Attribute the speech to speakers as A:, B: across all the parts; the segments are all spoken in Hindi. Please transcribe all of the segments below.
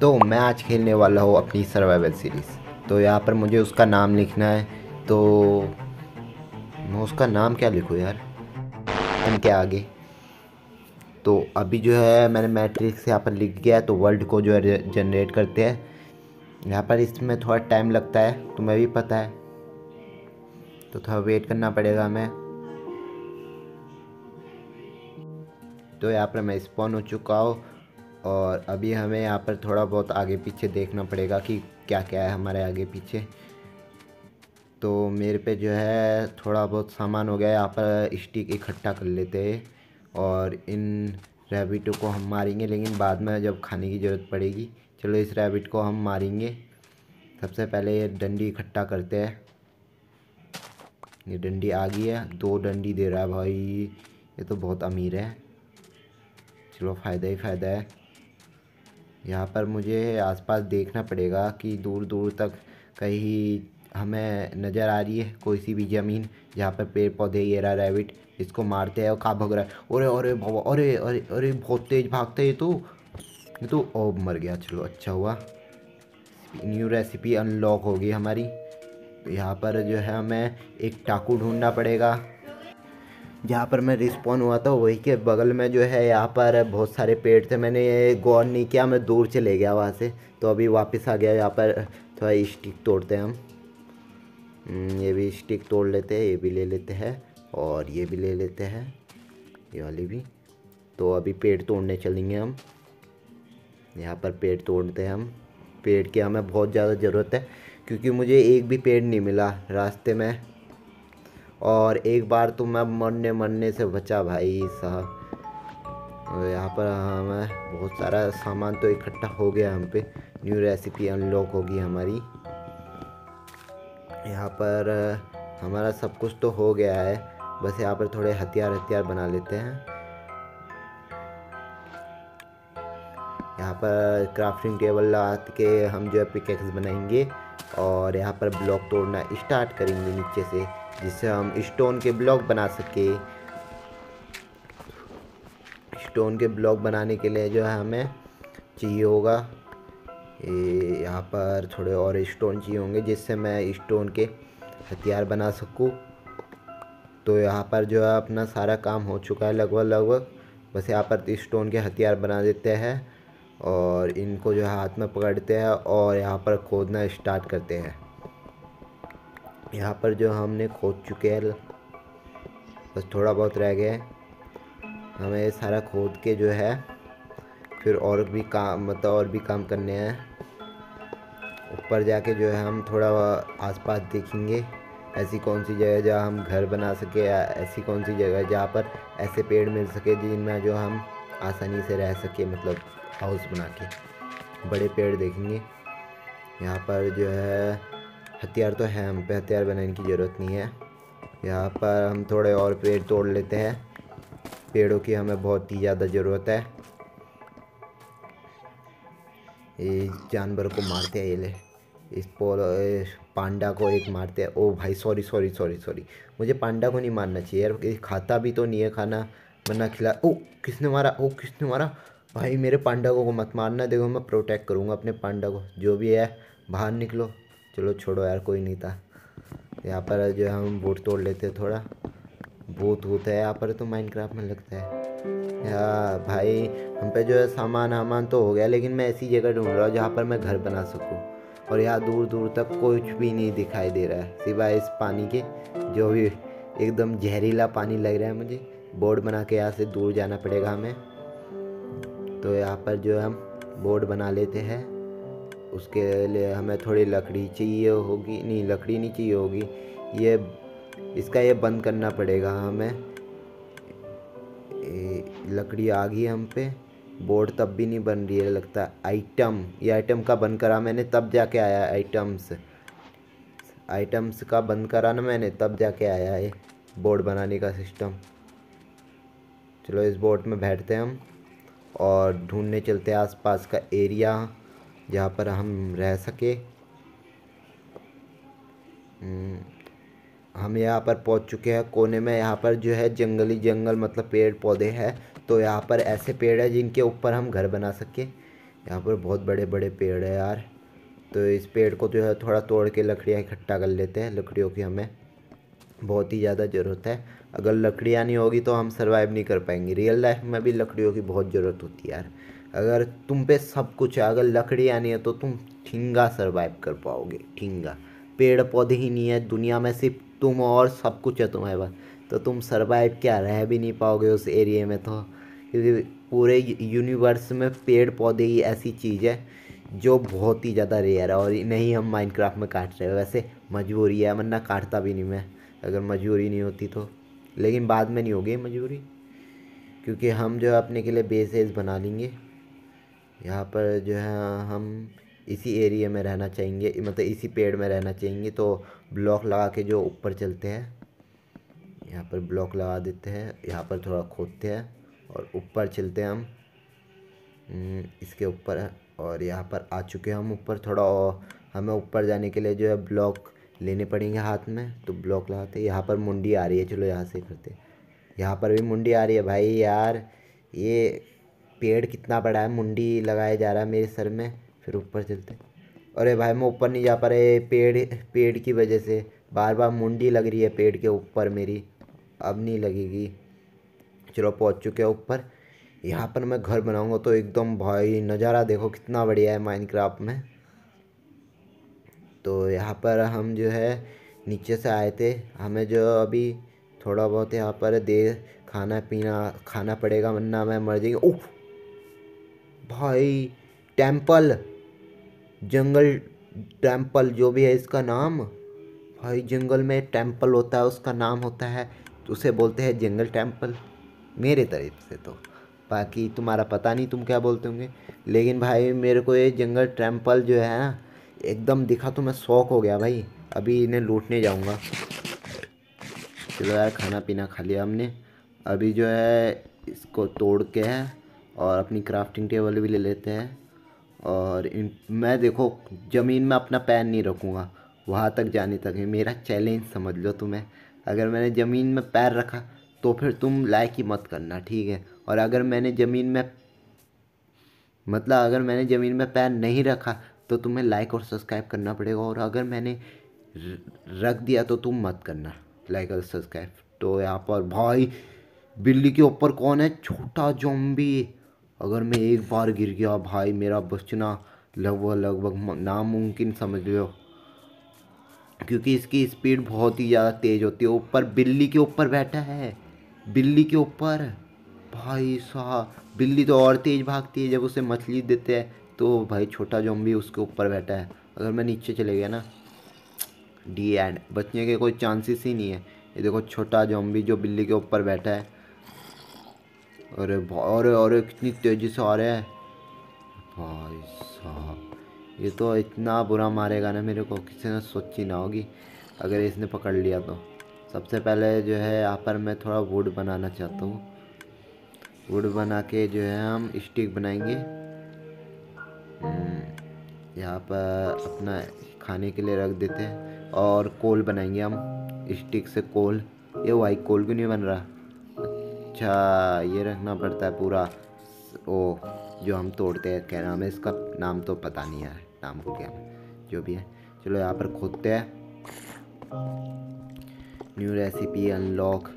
A: तो मैं आज खेलने वाला हूँ अपनी सर्वाइवल सीरीज़ तो यहाँ पर मुझे उसका नाम लिखना है। तो मैं उसका नाम क्या लिखूँ यार? एम के आगे? तो अभी जो है मैंने मैट्रिक्स यहाँ पर लिख गया है तो वर्ल्ड को जो है जनरेट करते हैं। यहाँ पर इसमें थोड़ा टाइम लगता है, तुम्हें भी पता है। तो थोड़ा वेट करना पड़ेगा हमें। तो यहाँ पर मैं स्पॉन हो चुका हूँ। और अभी हमें यहाँ पर थोड़ा बहुत आगे पीछे देखना पड़ेगा कि क्या क्या है हमारे आगे पीछे। तो मेरे पे जो है थोड़ा बहुत सामान हो गया, यहाँ पर स्टिक इकट्ठा कर लेते हैं और इन रैबिटों को हम मारेंगे, लेकिन बाद में जब खाने की ज़रूरत पड़ेगी। चलो इस रैबिट को हम मारेंगे। सबसे पहले ये डंडी इकट्ठा करते हैं। ये डंडी आ गई है। दो डंडी दे रहा है भाई। ये तो बहुत अमीर है। चलो फ़ायदा ही फ़ायदा है। यहाँ पर मुझे आसपास देखना पड़ेगा कि दूर दूर तक कहीं हमें नज़र आ रही है कोई सी भी ज़मीन जहाँ पर पेड़ पौधे, ये रहा रैबिट इसको मारते हैं और कहाँ भग रहा है। अरे अरे अरे अरे बहुत तेज़ भागते हैं तो। ये तो ओ, मर गया, चलो अच्छा हुआ। न्यू रेसिपी अनलॉक होगी हमारी। तो यहाँ पर जो है हमें एक टाकू ढूंढना पड़ेगा। जहाँ पर मैं रिस्पॉन हुआ था वही के बगल में जो है यहाँ पर बहुत सारे पेड़ थे। मैंने ये गौर नहीं किया मैं दूर चले गया वहाँ से। तो अभी वापस आ गया यहाँ पर। थोड़ा स्टिक तोड़ते हैं हम। हम्म, ये भी स्टिक तोड़ लेते हैं ये भी ले लेते हैं और ये भी ले लेते हैं। ये वाली भी। तो अभी पेड़ तोड़ने चलेंगे हम। यहाँ पर पेड़ तोड़ते हैं हम। पेड़ की हमें बहुत ज़्यादा ज़रूरत है क्योंकि मुझे एक भी पेड़ नहीं मिला रास्ते में। और एक बार तो मैं मरने मरने से बचा भाई साहब। यहाँ पर हमें बहुत सारा सामान तो इकट्ठा हो गया हम पे। न्यू रेसिपी अनलॉक होगी हमारी। यहाँ पर हमारा सब कुछ तो हो गया है। बस यहाँ पर थोड़े हथियार हथियार बना लेते हैं। यहाँ पर क्राफ्टिंग टेबल ला के हम जो है पिकेक्स बनाएँगे। और यहाँ पर ब्लॉक तोड़ना स्टार्ट करेंगे नीचे से। जिससे हम स्टोन के ब्लॉक बना सके। स्टोन के ब्लॉक बनाने के लिए जो है हमें चाहिए होगा यहाँ पर थोड़े और स्टोन चाहिए होंगे जिससे मैं स्टोन के हथियार बना सकूँ। तो यहाँ पर जो है अपना सारा काम हो चुका है लगभग लगभग। बस यहाँ पर स्टोन के हथियार बना देते हैं और इनको जो है हाथ में पकड़ते हैं और यहाँ पर खोदना स्टार्ट करते हैं। यहाँ पर जो हमने खोद चुके हैं, बस थोड़ा बहुत रह गया हमें ये सारा खोद के जो है, फिर और भी काम मतलब और भी काम करने हैं। ऊपर जाके जो है हम थोड़ा आसपास देखेंगे, ऐसी कौन सी जगह जहाँ हम घर बना सके, या ऐसी कौन सी जगह जहाँ पर ऐसे पेड़ मिल सके जिनमें जो हम आसानी से रह सके मतलब हाउस बना के। बड़े पेड़ देखेंगे। यहाँ पर जो है हथियार तो है, हम पे हथियार बनाने की ज़रूरत नहीं है। यहाँ पर हम थोड़े और पेड़ तोड़ लेते हैं। पेड़ों की हमें बहुत ही ज़्यादा ज़रूरत है। ये जानवर को मारते हैं, ये ले। इस पोल पांडा को एक मारते हैं। ओ भाई सॉरी सॉरी सॉरी सॉरी मुझे पांडा को नहीं मारना चाहिए यार। खाता भी तो नहीं है खाना, वरना खिला, ओ, किसने मारा? ओ, किसने मारा? भाई, मेरे पांडा को मत मारना। देखो, मैं प्रोटेक्ट करूँगा अपने पांडा को। जो भी है, बाहर निकलो। चलो छोड़ो यार, कोई नहीं था। यहाँ पर जो है हम बूट तोड़ लेते थोड़ा। भूत भूत है यहाँ पर तो माइनक्राफ्ट में लगता है। या भाई, हम पे जो है सामान वामान तो हो गया, लेकिन मैं ऐसी जगह ढूंढ रहा हूँ जहाँ पर मैं घर बना सकूँ। और यहाँ दूर दूर तक कुछ भी नहीं दिखाई दे रहा है। सिवाय इस पानी के, जो भी एकदम जहरीला पानी लग रहा है मुझे। बोर्ड बना के यहाँ से दूर जाना पड़ेगा हमें। तो यहाँ पर जो हम बोर्ड बना लेते हैं। उसके लिए हमें थोड़ी लकड़ी चाहिए होगी, नहीं, लकड़ी नहीं चाहिए होगी। ये, इसका ये बंद करना पड़ेगा हमें। लकड़ी आ गई हम पे। बोर्ड तब भी नहीं बन रही है, लगता आइटम, ये आइटम का बंद करा मैंने, तब जाके आया आइटम्स। आइटम्स का बंद करा ना मैंने, तब जाके आया है बोर्ड बनाने का सिस्टम। चलो इस बोर्ड में बैठते हैं हम और ढूँढने चलते हैं आसपास का एरिया। जहाँ पर हम रह सके। हम्म, हम यहाँ पर पहुँच चुके हैं। कोने में यहाँ पर जो है जंगली जंगल मतलब पेड़ पौधे हैं। तो यहाँ पर ऐसे पेड़ है जिनके ऊपर हम घर बना सके। यहाँ पर बहुत बड़े बड़े पेड़ है यार। तो इस पेड़ को जो है थोड़ा तोड़ के लकड़ियाँ इकट्ठा कर लेते हैं लकड़ियों की हमें। बहुत ही ज़्यादा ज़रूरत है। अगर लकड़ियाँ नहीं होगी तो हम सर्वाइव नहीं कर पाएँगे। रियल लाइफ में भी लकड़ियों की बहुत ज़रूरत होती है यार। अगर तुम पे सब कुछ है, अगर लकड़ियाँ नहीं है तो तुम ठिंगा सर्वाइव कर पाओगे, ठिंगा। पेड़ पौधे ही नहीं है, दुनिया में सिर्फ़ तुम और सब कुछ है तुम्हारे पास। तो तुम सर्वाइव क्या, रह भी नहीं पाओगे उस एरिए में तो। क्योंकि पूरे यूनिवर्स में पेड़ पौधे ही ऐसी चीज़ है, जो बहुत ही ज़्यादा रेयर है, और नहीं हम माइनक्राफ्ट में काट रहे, वैसे मजबूरी है, वरना काटता भी नहीं मैं, अगर मजबूरी नहीं होती तो। लेकिन बाद में नहीं होगी मजबूरी, क्योंकि हम जो अपने के लिए बेसेस बना लेंगे। यहाँ पर जो है हम इसी एरिया में रहना चाहेंगे मतलब इसी पेड़ में रहना चाहेंगे तो ब्लॉक लगा के जो ऊपर चलते हैं यहाँ पर ब्लॉक लगा देते हैं यहाँ पर थोड़ा खोदते हैं और ऊपर चलते हैं हम हम्म, इसके ऊपर और यहाँ पर आ चुके हैं हम ऊपर थोड़ा हमें ऊपर जाने के लिए जो है ब्लॉक लेने पड़ेंगे हाथ में तो ब्लॉक लगाते यहाँ पर मुंडी आ रही है चलो यहाँ से करते यहाँ पर भी मुंडी आ रही है भाई यार ये पेड़ कितना बड़ा है, मुंडी लगाया जा रहा है मेरे सर में। फिर ऊपर चलते। अरे भाई, मैं ऊपर नहीं जा पा रहे पेड़ पेड़ की वजह से। बार बार मुंडी लग रही है पेड़ के ऊपर मेरी। अब नहीं लगेगी। चलो, पहुँच चुके हैं ऊपर। यहाँ पर मैं घर बनाऊँगा तो एकदम भाई, नज़ारा देखो कितना बढ़िया है माइनक्राफ्ट में। तो यहाँ पर हम जो है, नीचे से आए थे। हमें जो अभी थोड़ा बहुत यहाँ पर दे खाना पीना खाना पड़ेगा वरना मैं मर जाएँगे। ओह भाई टेंपल जंगल टेंपल जो भी है इसका नाम। भाई जंगल में टेंपल होता है, उसका नाम होता है तो उसे बोलते हैं जंगल टेंपल मेरे तरफ़ से तो। बाकी तुम्हारा पता नहीं तुम क्या बोलते होंगे। लेकिन भाई मेरे को ये जंगल टेंपल जो है ना, एकदम दिखा तो मैं शौक हो गया भाई। अभी इन्हें लूटने जाऊँगा। चलो यार, खाना पीना खा लिया हमने। अभी जो है, इसको तोड़ के है। और अपनी क्राफ्टिंग टेबल भी ले लेते हैं। और इन, मैं देखो, ज़मीन में अपना पैर नहीं रखूँगा, वहाँ तक जाने तक है। मेरा चैलेंज समझ लो तुम्हें। अगर मैंने ज़मीन में पैर रखा तो फिर तुम लाइक ही मत करना, ठीक है? और अगर मैंने ज़मीन में मतलब अगर मैंने ज़मीन में पैर नहीं रखा तो तुम्हें लाइक और सब्सक्राइब करना पड़ेगा। और अगर मैंने रख दिया तो तुम मत करना लाइक और सब्सक्राइब तो यहाँ पर भाई, बिल्ली के ऊपर कौन है? छोटा जोम्बी अगर मैं एक बार गिर गया भाई, मेरा बचना लगभग लगभग नामुमकिन समझ लो क्योंकि इसकी स्पीड बहुत ही ज़्यादा तेज़ होती है। ऊपर बिल्ली के ऊपर बैठा है। बिल्ली के ऊपर। भाई साहब, बिल्ली तो और तेज़ भागती है। जब उसे मछली देते हैं तो भाई छोटा भी उसके ऊपर बैठा है। अगर मैं नीचे चले गया ना डी एंड बचने के कोई चांसेस ही नहीं है। ये देखो छोटा भी जो बिल्ली के ऊपर बैठा है। अरे अरे अरे कितनी तेज़ी से आ रहा है। भाई साहब ये तो इतना बुरा मारेगा ना मेरे को किसी ने सोची ना होगी अगर इसने पकड़ लिया तो। सबसे पहले जो है यहाँ पर मैं थोड़ा वुड बनाना चाहता हूँ। वुड बना के जो है हम स्टिक बनाएँगे। हम्म, यहाँ पर अपना खाने के लिए रख देते हैं और कोल बनाएँगे हम। स्टिक से कोल ये वाइट कोल क्यों नहीं बन रहा? अच्छा ये रखना पड़ता है पूरा। ओ, जो हम तोड़ते हैं, क्या नाम है इसका? नाम तो पता नहीं है, नाम भूल गया। जो भी है। चलो यहाँ पर खोदते हैं। न्यू रेसिपी अनलॉक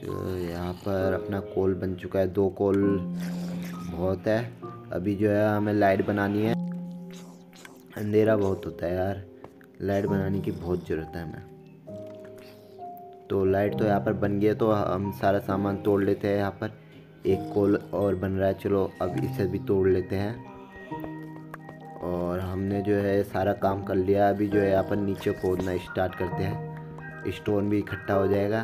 A: तो यहाँ पर अपना कोल बन चुका है। दो कोल बहुत है। अभी जो है हमें लाइट बनानी है। अंधेरा बहुत होता है यार। लाइट बनाने की बहुत ज़रूरत है हमें। तो लाइट तो यहाँ पर बन गया तो हम सारा सामान तोड़ लेते हैं यहाँ पर। एक कोल और बन रहा है, चलो अब इसे भी तोड़ लेते हैं। और हमने जो है सारा काम कर लिया, अभी जो है यहाँ पर नीचे खोदना स्टार्ट करते हैं। स्टोन भी इकट्ठा हो जाएगा।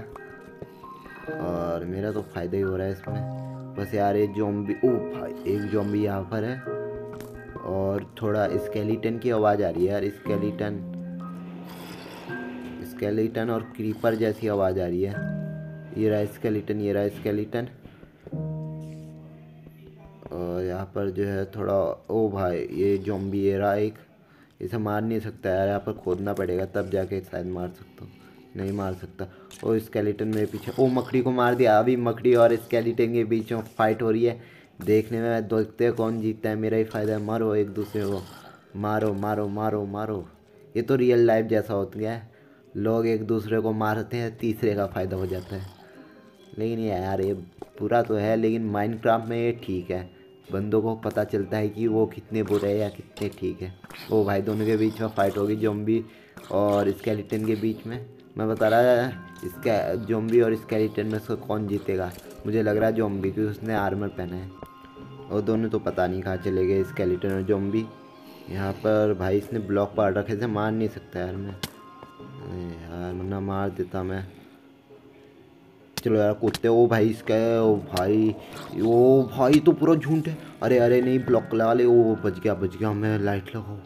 A: और मेरा तो फ़ायदा ही हो रहा है इसमें। बस यार ये जोम्बी ओ भाई, एक जोम्बी यहाँ पर है। और थोड़ा स्केलीटन की आवाज़ आ रही है यार स्केलेटन स्केलेटन और क्रीपर जैसी आवाज़ आ रही है। ये रहा स्केलेटन ये रहा स्केलेटन और यहाँ पर जो है थोड़ा, ओ भाई, ये जोम्बी ये रहा एक। इसे मार नहीं सकता यार, यहाँ पर खोदना पड़ेगा, तब जाके शायद मार सकता हूँ। नहीं मार सकता। ओ स्केलेटन मेरे पीछे, ओ, मकड़ी को मार दिया। अभी मकड़ी और स्केलेटन के बीच में फाइट हो रही है। देखने में देखते कौन जीतता है, मेरा ही फ़ायदा है। मारो एक दूसरे को। मारो मारो मारो मारो। ये तो रियल लाइफ जैसा हो गया है। लोग एक दूसरे को मारते हैं, तीसरे का फ़ायदा हो जाता है। लेकिन ये यार, ये बुरा तो है, लेकिन माइनक्राफ्ट में ये ठीक है। बंदों को पता चलता है कि वो कितने बुरे हैं या कितने ठीक है। वो भाई दोनों के बीच में फ़ाइट होगी जोम्बी और स्केलेटन के बीच में। मैं बता रहा इसका जोम्बी और स्केलेटन में से कौन जीतेगा? मुझे लग रहा है जोम्बी क्योंकि उसने आर्मर पहना है। और दोनों तो पता नहीं कहाँ चले गए स्केलेटन और जोम्बी यहाँ पर भाई इसने ब्लॉक पार रखे थे मार नहीं सकता यार मैं। यार मार देता मैं। चलो यार, कुत्ते, ओ भाई, इसका, ओ भाई ओ भाई तो पूरा झूठ है। अरे अरे, नहीं ब्लॉक लगा ले, ओ बच गया बच गया, मैं लाइट लगाओ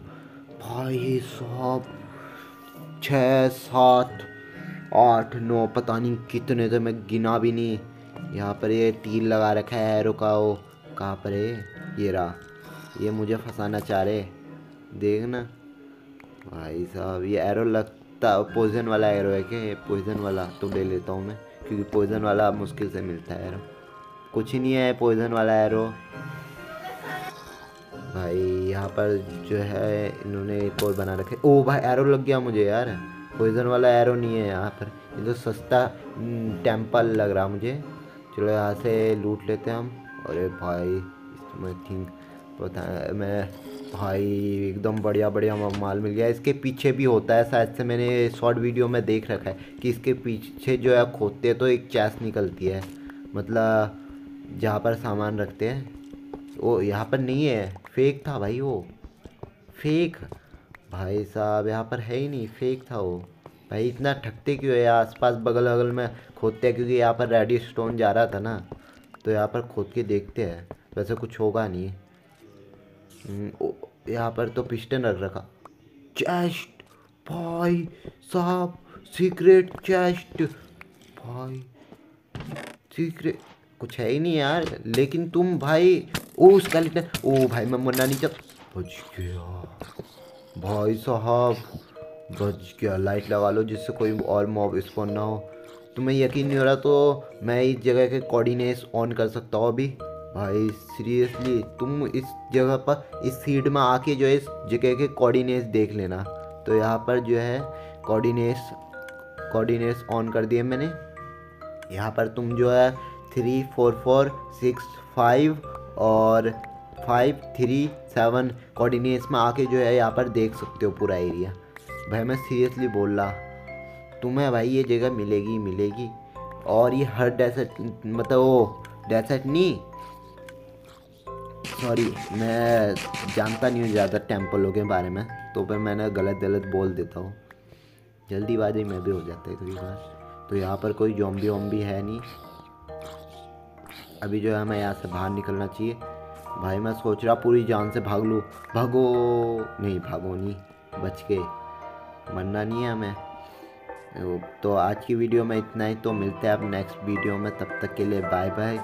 A: भाई साहब छः सात, आठ, नौ, पता नहीं कितने तो मैं गिना भी नहीं। यहाँ पर ये तीर लगा रखा है का कहाँ पर है ये? रहा। ये मुझे फंसाना चाह रहे। देखना भाई साहब, ये एरो लगता पोइजन वाला एरो है क्या? ये पोइजन वाला तो ले लेता हूँ मैं, क्योंकि पोइजन वाला मुश्किल से मिलता है एरो कुछ ही नहीं है पोइजन वाला एरो भाई, यहाँ पर जो है, इन्होंने एक और बना रखे ओ भाई एरो लग गया मुझे यार। पोइजन वाला एरो नहीं है यहाँ पर। ये तो सस्ता टेंपल लग रहा मुझे। चलो यहाँ से लूट लेते हैं हम। अरे भाई थिंक पता मैं भाई, एकदम बढ़िया बढ़िया माल मिल गया। इसके पीछे भी होता है, शायद से मैंने शॉर्ट वीडियो में देख रखा है कि इसके पीछे जो है, खोदते हैं तो एक चैस निकलती है। मतलब जहाँ पर सामान रखते हैं। वो यहाँ पर नहीं है। फेक था भाई वो। फेक। भाई साहब, यहाँ पर है ही नहीं। फेक था वो। भाई, इतना ठगते क्यों है? आसपास बगल बगल में खोदते हैं, क्योंकि यहाँ पर रेडी स्टोन जा रहा था ना। तो यहाँ पर खोद के देखते हैं। वैसे कुछ होगा नहीं। यहाँ पर तो पिस्टन रख रखा। चेस्ट, भाई साहब, सीक्रेट चेस्ट। भाई, सीक्रेट, कुछ है ही नहीं यार, लेकिन तुम भाई, ओ उसका लिटन ओ भाई, मैं मरना नहीं चाहता बच गया। भाई साहब, बच गया। लाइट लगा लो जिससे कोई और मॉब स्पॉन ना हो। तुम्हें यकीन नहीं हो रहा तो मैं इस जगह के कोऑर्डिनेट्स ऑन कर सकता हूँ अभी। भाई सीरियसली तुम इस जगह पर, इस सीड में आके जो है, इस जगह के कोऑर्डिनेट्स देख लेना। तो यहाँ पर जो है कोऑर्डिनेट्स कोऑर्डिनेट्स ऑन कर दिए मैंने। यहाँ पर तुम जो है three four four six five और फाइव थ्री सेवन कोऑर्डिनेट्स में आके जो है, यहाँ पर देख सकते हो पूरा एरिया भाई, मैं सीरियसली बोल रहा, तुम्हें भाई ये जगह मिलेगी मिलेगी। और ये हर डेसर्ट मतलब वो डेसर्ट नहीं सॉरी मैं जानता नहीं हूँ ज़्यादा टेम्पलों के बारे में तो फिर मैंने गलत गलत बोल देता हूँ। जल्दीबाजी में भी हो जाता है कभी बार तो यहाँ पर कोई जोम्बी वोम्बी है नहीं। अभी जो है हमें यहाँ से बाहर निकलना चाहिए। भाई, मैं सोच रहा पूरी जान से भाग लूँ। भागो। नहीं भागो नहीं। बच के। मरना नहीं है हमें। तो आज की वीडियो में इतना ही। तो मिलते हैं आप नेक्स्ट वीडियो में। तब तक के लिए बाय बाय